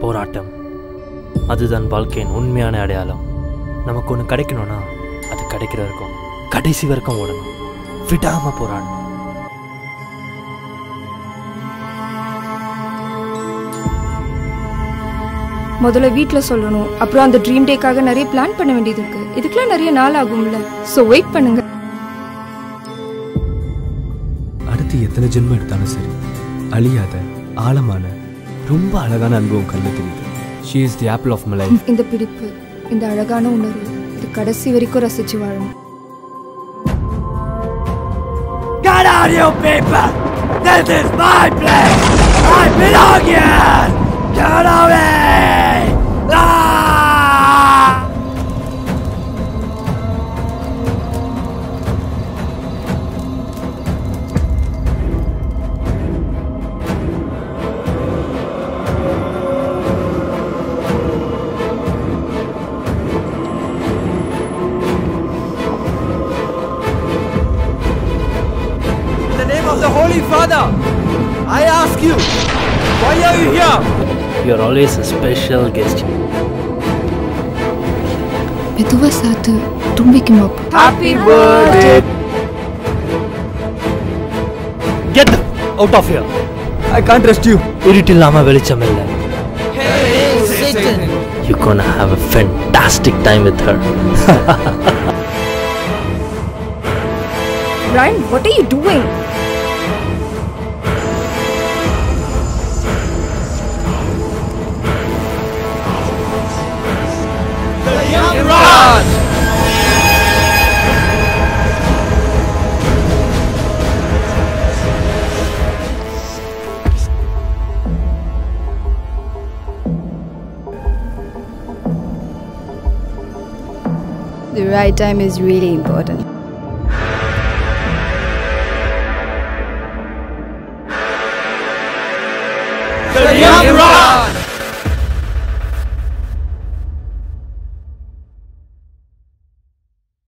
போராட்டம். அதுதான் வாழ்க்கையின் உண்மையான அடையாளம். நமக்கு ஒன்று கிடைக்கணும்னா அது கிடைக்கிற வரைக்கும் கடைசி வரைக்கும் ஓடணும். விடாம போராடணும். முதல்ல வீட்ல சொல்லணும். அப்புறம் அந்த ட்ரீம் டேக்காக நிறைய பிளான் பண்ண வேண்டியது இருக்கு. இதுக்கெல்லாம் நிறைய நாள் ஆகும்ல. சோ வெயிட் பண்ணுங்க. அடுத்து எத்தனை ஜென்மம் எடுத்தாலும் சரி அழியாத ஆழமான ரொம்ப அழகான அனுபவம் கண்ணு தெரியுது she is the apple of my life இந்த பிடிப்பு இந்த அழகான உணர்வு இது கடைசி வரைக்கும் ரசிச்சு வாழணும் Get out, you people! This is my place! I belong here! of the Holy Father, I ask you, why are you here? You're always a special guest மெதுவா சாத்து தும்பிக்குமா Happy birthday! Get out of here I can't trust you இருட்டு இல்லாம வெளிச்சம் இல்லை Hey, Satan! You gonna have a fantastic time with her Ryan, what are you doing? The right time is really important.